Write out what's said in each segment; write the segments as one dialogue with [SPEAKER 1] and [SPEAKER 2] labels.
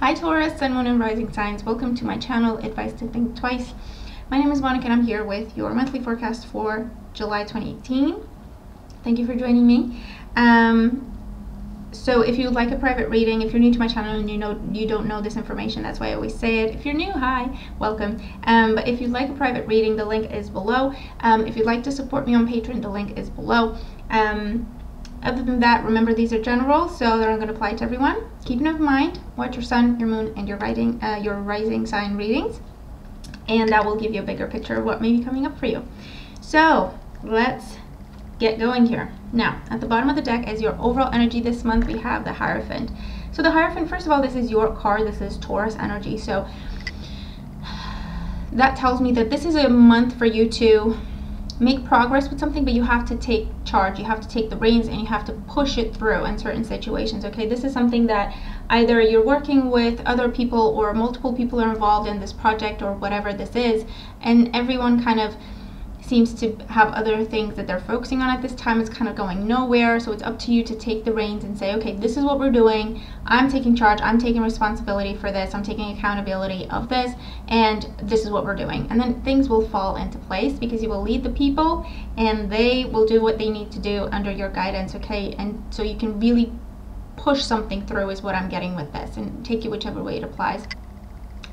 [SPEAKER 1] Hi Taurus, Sun, Moon, and Rising signs. Welcome to my channel, Advice to Think Twice. My name is Monica and I'm here with your monthly forecast for July 2018. Thank you for joining me. Um, so if you would like a private reading, if you're new to my channel and you know you don't know this information, that's why I always say it. If you're new, hi, welcome. Um, but if you'd like a private reading, the link is below. Um, if you'd like to support me on Patreon, the link is below. Um, other than that, remember these are general, so they're not going to apply to everyone. Keep in mind what your sun, your moon, and your rising, uh, your rising sign readings, and that will give you a bigger picture of what may be coming up for you. So let's get going here. Now, at the bottom of the deck as your overall energy this month, we have the Hierophant. So the Hierophant, first of all, this is your card. This is Taurus energy. So that tells me that this is a month for you to make progress with something, but you have to take charge. You have to take the reins and you have to push it through in certain situations. Okay, this is something that either you're working with other people or multiple people are involved in this project or whatever this is, and everyone kind of seems to have other things that they're focusing on at this time. It's kind of going nowhere. So it's up to you to take the reins and say, okay, this is what we're doing. I'm taking charge. I'm taking responsibility for this. I'm taking accountability of this. And this is what we're doing. And then things will fall into place because you will lead the people and they will do what they need to do under your guidance. Okay. And so you can really push something through is what I'm getting with this and take it whichever way it applies.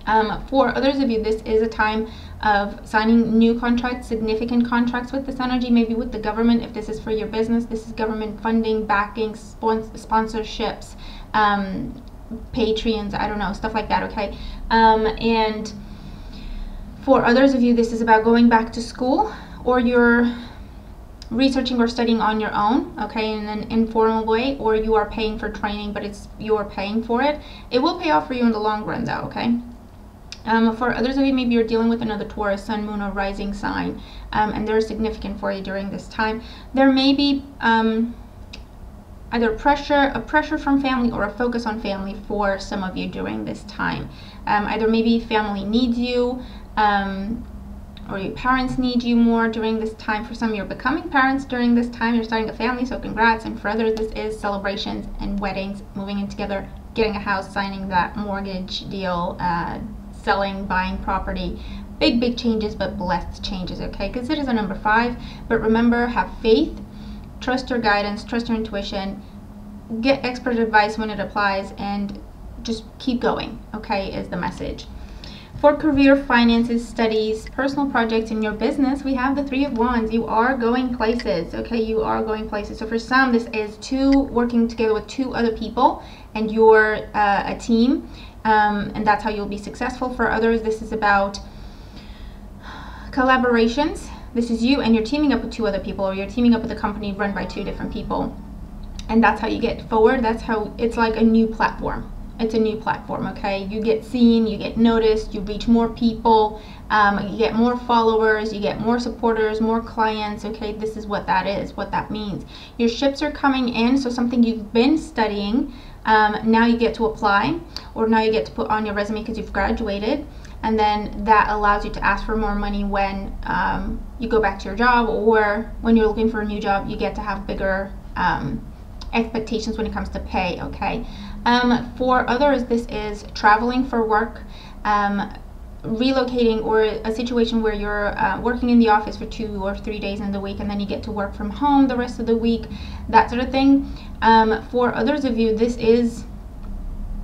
[SPEAKER 1] Um, for others of you, this is a time of signing new contracts, significant contracts with this energy, maybe with the government. If this is for your business, this is government funding, backing, spons sponsorships, um, Patreons, I don't know, stuff like that, okay? Um, and for others of you, this is about going back to school or you're researching or studying on your own, okay, in an informal way, or you are paying for training, but it's you're paying for it. It will pay off for you in the long run, though, okay? Um, for others of you, maybe you're dealing with another Taurus, Sun, Moon, or Rising sign, um, and they're significant for you during this time. There may be um, either pressure, a pressure from family, or a focus on family for some of you during this time. Um, either maybe family needs you, um, or your parents need you more during this time. For some, you're becoming parents during this time. You're starting a family, so congrats. And for others, this is celebrations and weddings, moving in together, getting a house, signing that mortgage deal. Uh, selling, buying property. Big, big changes, but blessed changes, okay? Because it is a number five. But remember, have faith, trust your guidance, trust your intuition, get expert advice when it applies, and just keep going, okay, is the message. For career, finances, studies, personal projects, in your business, we have the Three of Wands. You are going places, okay? You are going places. So for some, this is two working together with two other people, and you're uh, a team, um, and that's how you'll be successful. For others, this is about collaborations. This is you and you're teaming up with two other people or you're teaming up with a company run by two different people. And that's how you get forward. That's how it's like a new platform. It's a new platform, okay? You get seen, you get noticed, you reach more people, um, you get more followers, you get more supporters, more clients, okay? This is what that is, what that means. Your ships are coming in, so something you've been studying, um, now you get to apply or now you get to put on your resume because you've graduated and then that allows you to ask for more money when um, you go back to your job or when you're looking for a new job you get to have bigger um, expectations when it comes to pay okay um, for others this is traveling for work um, relocating or a situation where you're uh, working in the office for two or three days in the week and then you get to work from home the rest of the week that sort of thing. Um, for others of you this is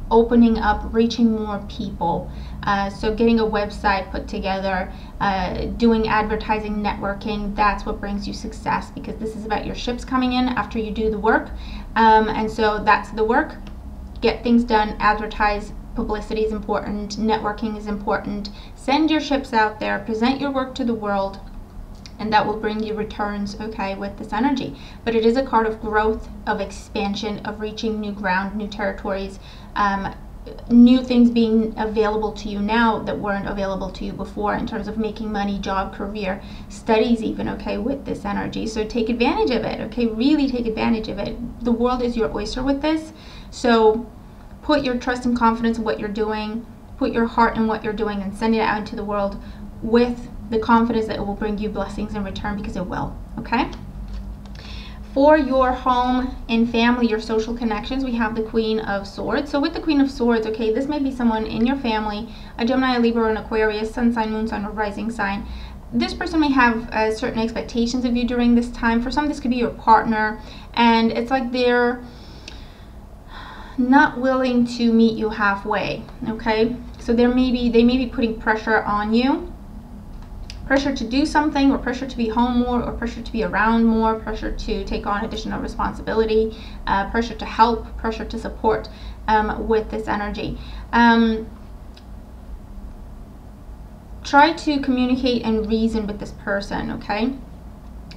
[SPEAKER 1] opening up reaching more people. Uh, so getting a website put together uh, doing advertising networking that's what brings you success because this is about your ships coming in after you do the work. Um, and so that's the work get things done advertise publicity is important, networking is important. Send your ships out there, present your work to the world, and that will bring you returns, okay, with this energy. But it is a card of growth, of expansion, of reaching new ground, new territories, um, new things being available to you now that weren't available to you before in terms of making money, job, career, studies even, okay, with this energy. So take advantage of it, okay, really take advantage of it. The world is your oyster with this. So put your trust and confidence in what you're doing, put your heart in what you're doing, and send it out into the world with the confidence that it will bring you blessings in return because it will. Okay? for your home and family, your social connections, we have the Queen of Swords. So with the Queen of Swords, okay, this may be someone in your family, a Gemini, a Libra, an Aquarius, sun sign, moon sign, or rising sign. This person may have uh, certain expectations of you during this time. For some, this could be your partner, and it's like they're not willing to meet you halfway, okay? So there may be, they may be putting pressure on you pressure to do something or pressure to be home more or pressure to be around more, pressure to take on additional responsibility, uh, pressure to help, pressure to support um, with this energy. Um, try to communicate and reason with this person, okay?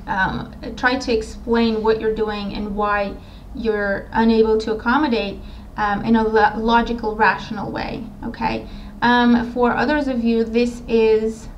[SPEAKER 1] Um, try to explain what you're doing and why you're unable to accommodate um, in a lo logical, rational way, okay? Um, for others of you, this is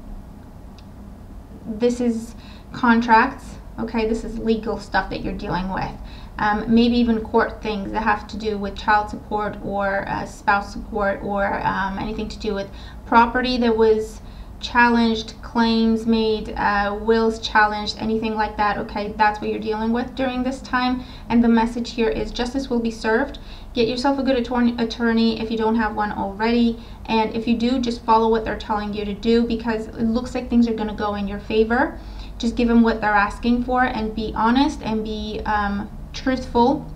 [SPEAKER 1] this is contracts, okay? This is legal stuff that you're dealing with. Um, maybe even court things that have to do with child support or uh, spouse support or um, anything to do with property that was challenged, claims made, uh, wills challenged, anything like that. Okay, that's what you're dealing with during this time. And the message here is justice will be served. Get yourself a good attorney if you don't have one already. And if you do, just follow what they're telling you to do because it looks like things are going to go in your favor. Just give them what they're asking for and be honest and be um, truthful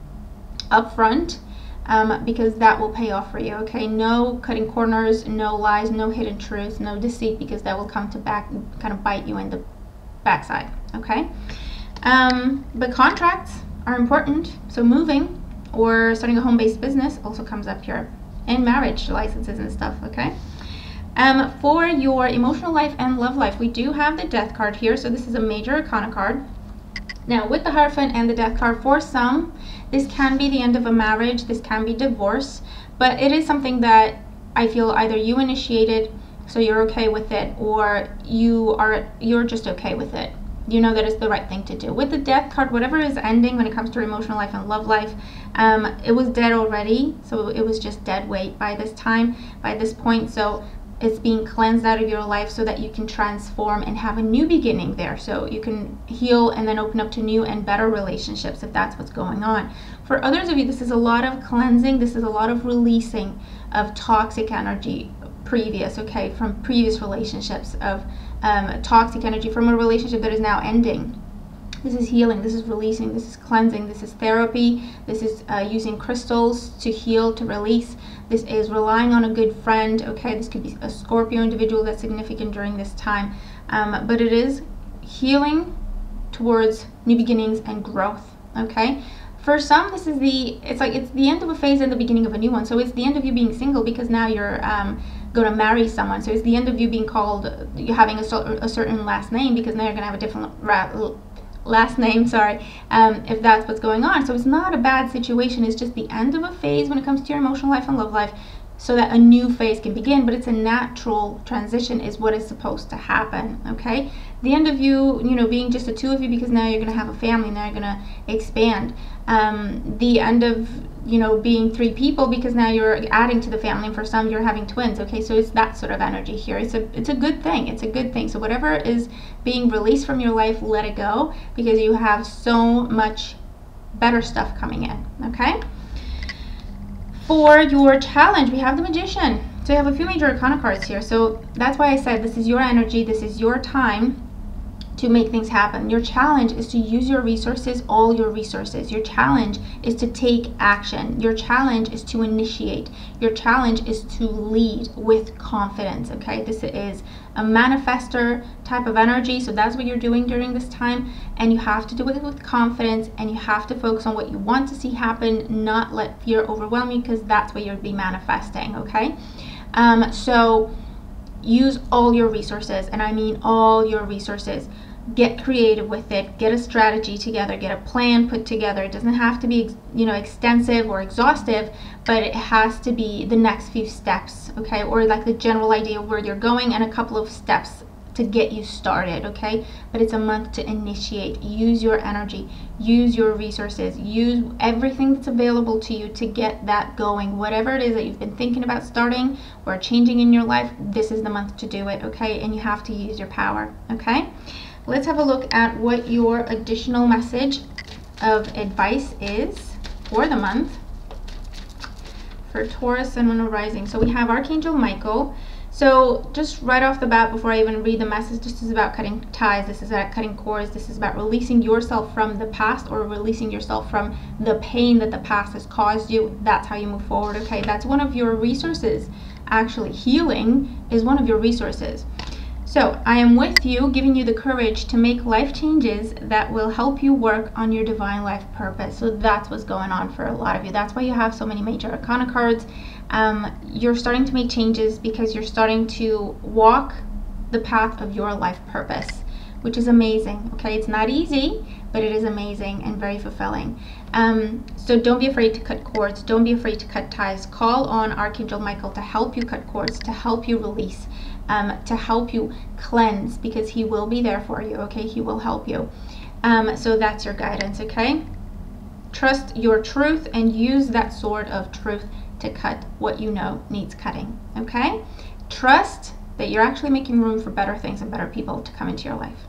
[SPEAKER 1] upfront um, because that will pay off for you. Okay, no cutting corners, no lies, no hidden truths, no deceit because that will come to back kind of bite you in the backside. Okay, um, but contracts are important. So moving or starting a home-based business also comes up here, and marriage licenses and stuff. Okay. Um, for your emotional life and love life, we do have the death card here. So this is a major arcana card. Now, with the Hierophant and the Death card, for some, this can be the end of a marriage, this can be divorce, but it is something that I feel either you initiated, so you're okay with it, or you are you're just okay with it. You know that it's the right thing to do. With the Death card, whatever is ending when it comes to emotional life and love life, um, it was dead already, so it was just dead weight by this time, by this point. So it's being cleansed out of your life so that you can transform and have a new beginning there. So you can heal and then open up to new and better relationships if that's what's going on. For others of you, this is a lot of cleansing, this is a lot of releasing of toxic energy previous, okay, from previous relationships, of um, toxic energy from a relationship that is now ending. This is healing, this is releasing, this is cleansing, this is therapy, this is uh, using crystals to heal, to release. This is relying on a good friend, okay? This could be a Scorpio individual that's significant during this time. Um, but it is healing towards new beginnings and growth, okay? For some, this is the, it's like it's the end of a phase and the beginning of a new one. So it's the end of you being single because now you're um, going to marry someone. So it's the end of you being called, you having a, a certain last name because now you're going to have a different last name, sorry, um, if that's what's going on. So it's not a bad situation. It's just the end of a phase when it comes to your emotional life and love life so that a new phase can begin. But it's a natural transition is what is supposed to happen, okay? The end of you, you know, being just the two of you because now you're going to have a family, now you're going to expand. Um, the end of you know, being three people because now you're adding to the family. And for some, you're having twins. Okay, so it's that sort of energy here. It's a it's a good thing. It's a good thing. So whatever is being released from your life, let it go because you have so much better stuff coming in. Okay. For your challenge, we have the magician. So you have a few major arcana cards here. So that's why I said this is your energy. This is your time to make things happen. Your challenge is to use your resources, all your resources. Your challenge is to take action. Your challenge is to initiate. Your challenge is to lead with confidence. Okay, this is a manifester type of energy. So that's what you're doing during this time. And you have to do it with confidence and you have to focus on what you want to see happen, not let fear overwhelm you because that's what you'll be manifesting. Okay, um, so use all your resources and I mean all your resources get creative with it get a strategy together get a plan put together. It doesn't have to be you know extensive or exhaustive but it has to be the next few steps okay? Or like the general idea of where you're going and a couple of steps to get you started okay? But it's a month to initiate. Use your energy. Use your resources. Use everything that's available to you to get that going. Whatever it is that you've been thinking about starting or changing in your life this is the month to do it okay? And you have to use your power okay Let's have a look at what your additional message of advice is for the month for Taurus and Moon Rising. So we have Archangel Michael. So just right off the bat, before I even read the message, this is about cutting ties. This is about cutting cords. This is about releasing yourself from the past or releasing yourself from the pain that the past has caused you. That's how you move forward, okay? That's one of your resources. Actually, healing is one of your resources. So I am with you, giving you the courage to make life changes that will help you work on your divine life purpose. So that's what's going on for a lot of you. That's why you have so many major arcana cards. Um, you're starting to make changes because you're starting to walk the path of your life purpose, which is amazing. Okay, it's not easy, but it is amazing and very fulfilling. Um, so don't be afraid to cut cords. Don't be afraid to cut ties. Call on Archangel Michael to help you cut cords, to help you release um, to help you cleanse because He will be there for you, okay? He will help you. Um, so that's your guidance, okay? Trust your truth and use that sword of truth to cut what you know needs cutting, okay? Trust that you're actually making room for better things and better people to come into your life.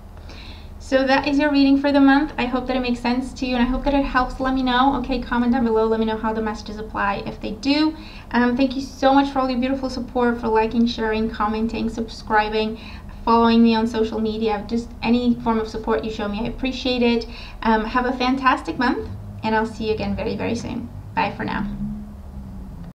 [SPEAKER 1] So that is your reading for the month. I hope that it makes sense to you and I hope that it helps. Let me know. Okay, comment down below. Let me know how the messages apply if they do. Um, thank you so much for all your beautiful support, for liking, sharing, commenting, subscribing, following me on social media. Just any form of support you show me, I appreciate it. Um, have a fantastic month and I'll see you again very, very soon. Bye for now.